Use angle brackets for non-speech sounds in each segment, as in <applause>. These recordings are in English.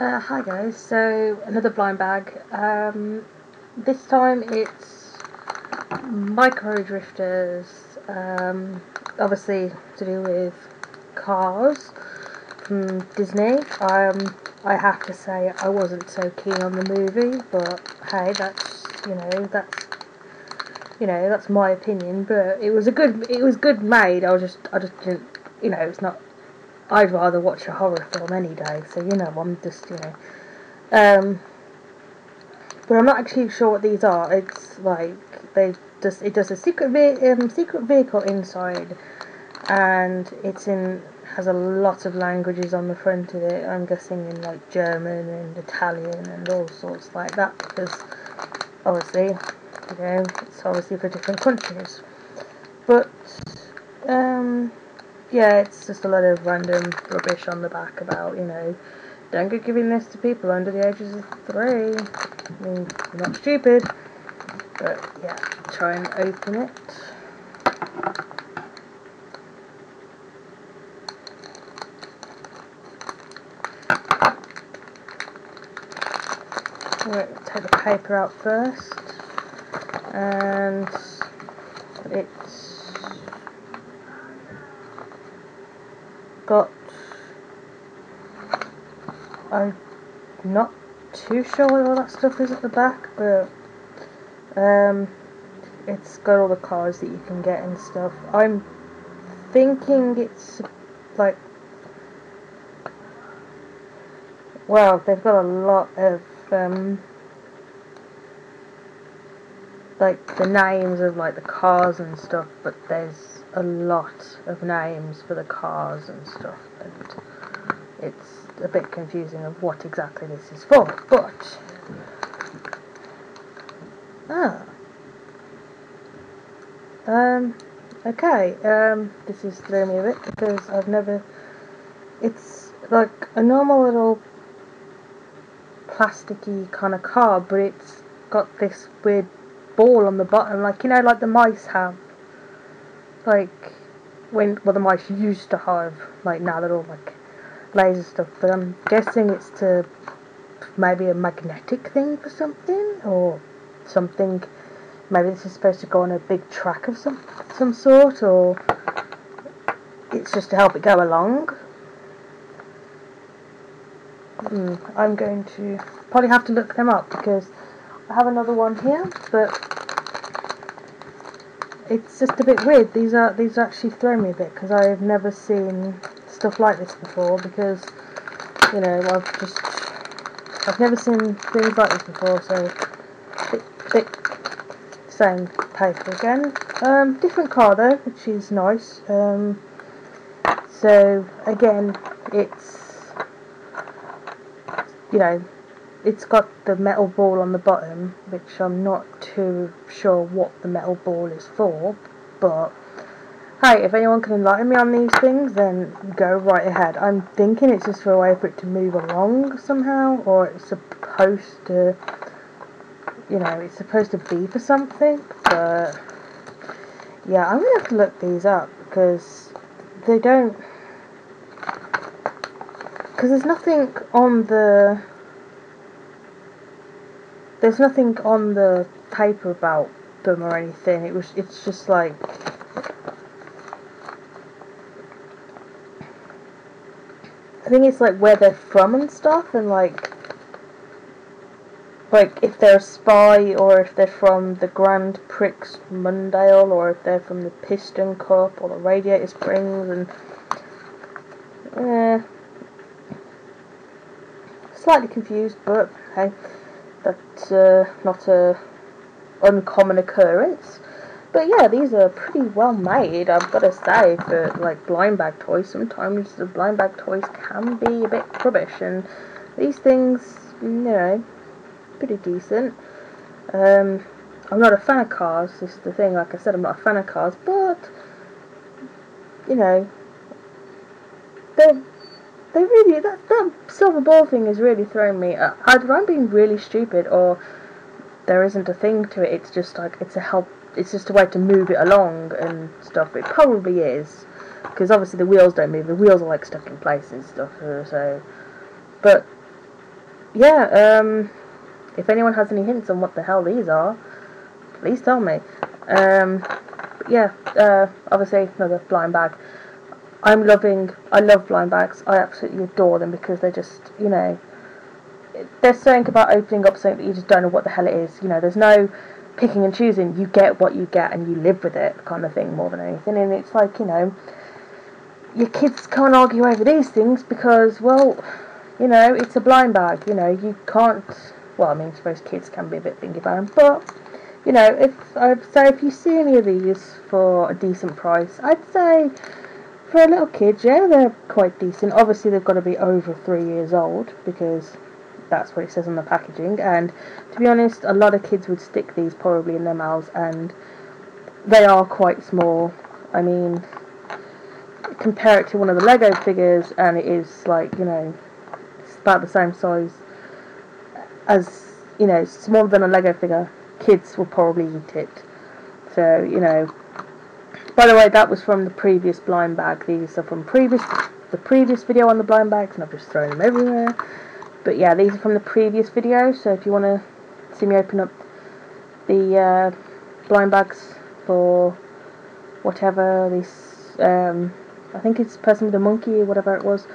Uh, hi guys, so another blind bag. Um, this time it's micro drifters, um, obviously to do with cars from Disney. Um, I have to say I wasn't so keen on the movie, but hey, that's you know that's you know that's my opinion. But it was a good it was good made. I was just I just didn't you know it's not I'd rather watch a horror film any day, so you know, I'm just, you know. Um, but I'm not actually sure what these are. It's like they just it does a secret ve- um, secret vehicle inside, and it's in has a lot of languages on the front of it. I'm guessing in like German and Italian and all sorts like that because obviously, you know, it's obviously for different countries. But um, yeah, it's just a lot of random rubbish on the back about, you know, don't go giving this to people under the ages of three. I mean, you're not stupid. But yeah, try and open it. Right, take the paper out first. And got I'm not too sure what all that stuff is at the back, but um, it's got all the cars that you can get and stuff. I'm thinking it's like well, they've got a lot of um, like the names of like the cars and stuff, but there's a lot of names for the cars and stuff, and it's a bit confusing of what exactly this is for, but ah, um, okay, um, this is throwing me a bit because I've never. It's like a normal little plasticky kind of car, but it's got this weird ball on the bottom, like you know, like the mice have. Like when well, the mice used to have, like now they're all like laser stuff, but I'm guessing it's to maybe a magnetic thing for something or something. Maybe this is supposed to go on a big track of some some sort, or it's just to help it go along. Hmm, I'm going to probably have to look them up because I have another one here, but it's just a bit weird. These are these actually throw me a bit because I have never seen stuff like this before because you know I've just I've never seen things like this before so thick, thick same paper again um, different car though which is nice um, so again it's you know it's got the metal ball on the bottom which I'm not too sure what the metal ball is for but hey, if anyone can enlighten me on these things, then go right ahead. I'm thinking it's just for a way for it to move along somehow, or it's supposed to, you know, it's supposed to be for something, but yeah, I'm gonna have to look these up because they don't, because there's nothing on the, there's nothing on the paper about them or anything. It was, it's just like I think it's like where they're from and stuff, and like, like if they're a spy or if they're from the Grand Prix Mondial or if they're from the Piston Cup or the Radiator Springs, and eh, slightly confused, but hey, that's uh, not a uncommon occurrence. But yeah, these are pretty well made, I've got to say, for like blind bag toys. Sometimes the blind bag toys can be a bit rubbish, and these things, you know, pretty decent. Um, I'm not a fan of cars, this is the thing, like I said, I'm not a fan of cars, but, you know, they're, they really, that, that silver ball thing is really throwing me. Uh, either I'm being really stupid, or there isn't a thing to it, it's just like, it's a help it's just a way to move it along and stuff. It probably is because obviously the wheels don't move. The wheels are like stuck in place and stuff. Uh, so, but yeah, um, if anyone has any hints on what the hell these are, please tell me. Um, yeah, uh, obviously another blind bag. I'm loving, I love blind bags. I absolutely adore them because they're just, you know, there's something about opening up something that you just don't know what the hell it is. You know, there's no picking and choosing. You get what you get and you live with it, kind of thing, more than anything. And it's like, you know, your kids can't argue over these things because, well, you know, it's a blind bag. You know, you can't. Well, I mean, I suppose kids can be a bit thingy bound, but you know, if I'd say if you see any of these for a decent price, I'd say for a little kid, yeah, they're quite decent. Obviously, they've got to be over three years old because that's what it says on the packaging. And to be honest, a lot of kids would stick these probably in their mouths, and they are quite small. I mean, compare it to one of the Lego figures, and it is like you know, it's about the same size as you know, smaller than a Lego figure. Kids will probably eat it. So you know, by the way, that was from the previous blind bag. These are from previous the previous video on the blind bags, and I've just thrown them everywhere. But yeah, these are from the previous video, so if you want to see me open up the uh, blind bags for whatever this, um, I think it's person with a monkey or whatever it was.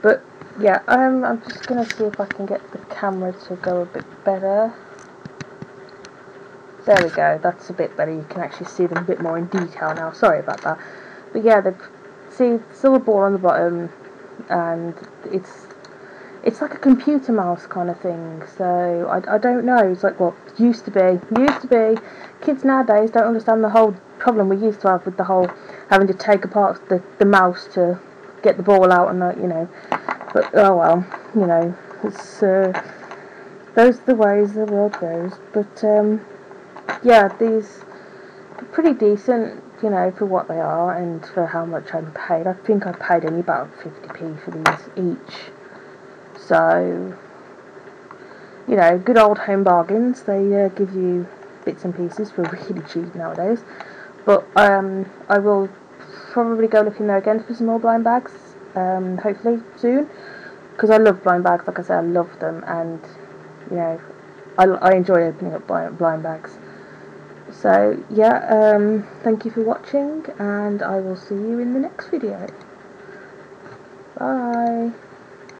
But yeah, um, I'm just going to see if I can get the camera to go a bit better. There we go, that's a bit better. You can actually see them a bit more in detail now. Sorry about that. But yeah, the see silver ball on the bottom, and it's it's like a computer mouse kind of thing. So I, I don't know. It's like what used to be. Used to be. Kids nowadays don't understand the whole problem we used to have with the whole having to take apart the, the mouse to get the ball out and that, you know. But oh well, you know, it's uh, those are the ways the world goes. But um, yeah, these are pretty decent, you know, for what they are and for how much I'm paid. I think I paid only about 50p for these each. So, you know, good old home bargains. They uh, give you bits and pieces for <laughs> really cheap nowadays. But um, I will probably go looking there again for some more blind bags, um, hopefully soon. Because I love blind bags, like I said, I love them, and you know, I, I enjoy opening up blind, blind bags. So, yeah, um, thank you for watching, and I will see you in the next video. Bye.